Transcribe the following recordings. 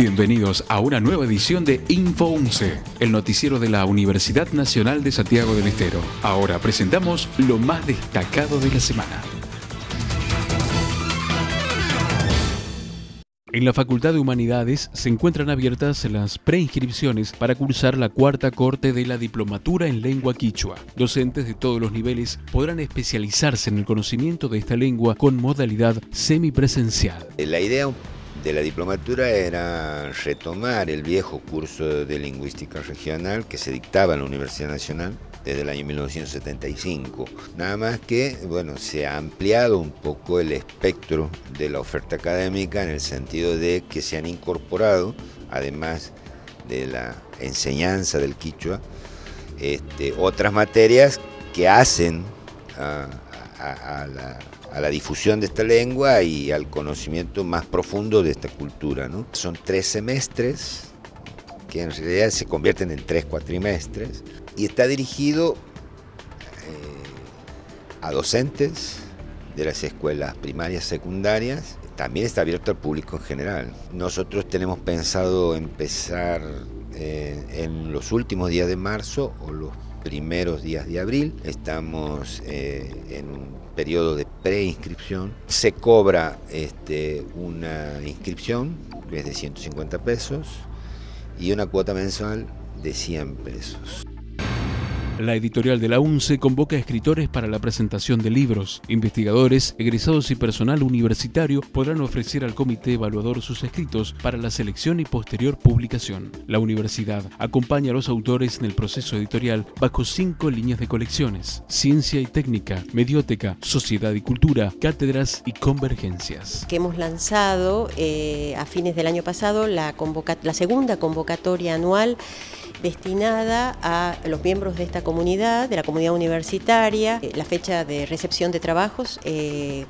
Bienvenidos a una nueva edición de Info 11, el noticiero de la Universidad Nacional de Santiago del Estero. Ahora presentamos lo más destacado de la semana. En la Facultad de Humanidades se encuentran abiertas las preinscripciones para cursar la cuarta corte de la Diplomatura en Lengua Quichua. Docentes de todos los niveles podrán especializarse en el conocimiento de esta lengua con modalidad semipresencial. La idea de la diplomatura era retomar el viejo curso de lingüística regional que se dictaba en la Universidad Nacional desde el año 1975. Nada más que, bueno, se ha ampliado un poco el espectro de la oferta académica en el sentido de que se han incorporado, además de la enseñanza del quichua, este, otras materias que hacen a, la, a, la, difusión de esta lengua y al conocimiento más profundo de esta cultura. ¿no? Son tres semestres que en realidad se convierten en tres cuatrimestres y está dirigido eh, a docentes de las escuelas primarias, secundarias, también está abierto al público en general. Nosotros tenemos pensado empezar eh, en los últimos días de marzo o los primeros días de abril. Estamos eh, en un periodo de preinscripción. Se cobra este, una inscripción que es de 150 pesos y una cuota mensual de 100 pesos. La editorial de la UNCE convoca a escritores para la presentación de libros. Investigadores, egresados y personal universitario podrán ofrecer al comité evaluador sus escritos para la selección y posterior publicación. La universidad acompaña a los autores en el proceso editorial bajo cinco líneas de colecciones: ciencia y técnica, medioteca, sociedad y cultura, cátedras y convergencias. Que hemos lanzado eh, a fines del año pasado la, la segunda convocatoria anual destinada a los miembros de esta comunidad, de la comunidad universitaria. Eh, la fecha de recepción de trabajos eh,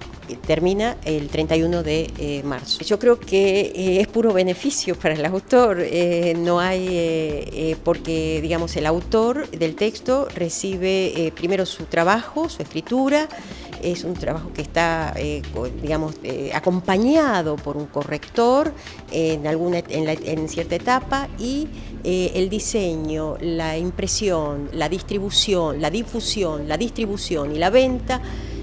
termina el 31 de eh, marzo. Yo creo que es puro beneficio para el autor, no hay, porque digamos el autor del texto recibe primero su trabajo, su escritura, es un trabajo que está, digamos, acompañado por un corrector en, alguna, en cierta etapa y eh, el diseño, la impresión, la distribución, la difusión, la distribución y la venta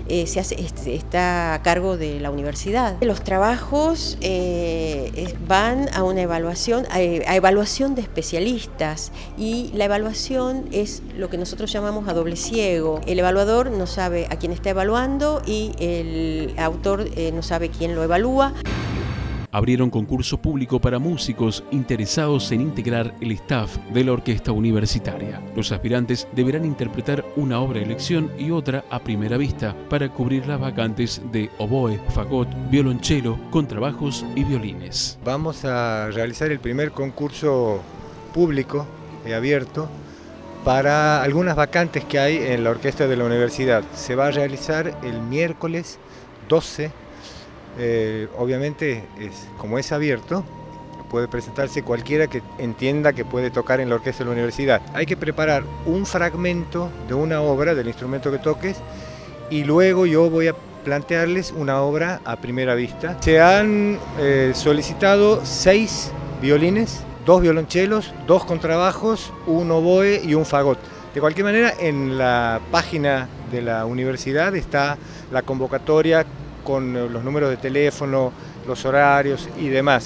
eh, se hace, está a cargo de la universidad. Los trabajos eh, van a una evaluación, a, evaluación de especialistas y la evaluación es lo que nosotros llamamos a doble ciego. El evaluador no sabe a quién está evaluando y el autor no sabe quién lo evalúa abrieron concurso público para músicos interesados en integrar el staff de la orquesta universitaria. Los aspirantes deberán interpretar una obra de elección y otra a primera vista para cubrir las vacantes de oboe, fagot, violonchelo, contrabajos y violines. Vamos a realizar el primer concurso público y abierto para algunas vacantes que hay en la orquesta de la universidad. Se va a realizar el miércoles 12 eh, obviamente, es, como es abierto, puede presentarse cualquiera que entienda que puede tocar en la orquesta de la universidad. Hay que preparar un fragmento de una obra, del instrumento que toques, y luego yo voy a plantearles una obra a primera vista. Se han eh, solicitado seis violines, dos violonchelos, dos contrabajos, un oboe y un fagot. De cualquier manera, en la página de la universidad está la convocatoria con los números de teléfono, los horarios y demás.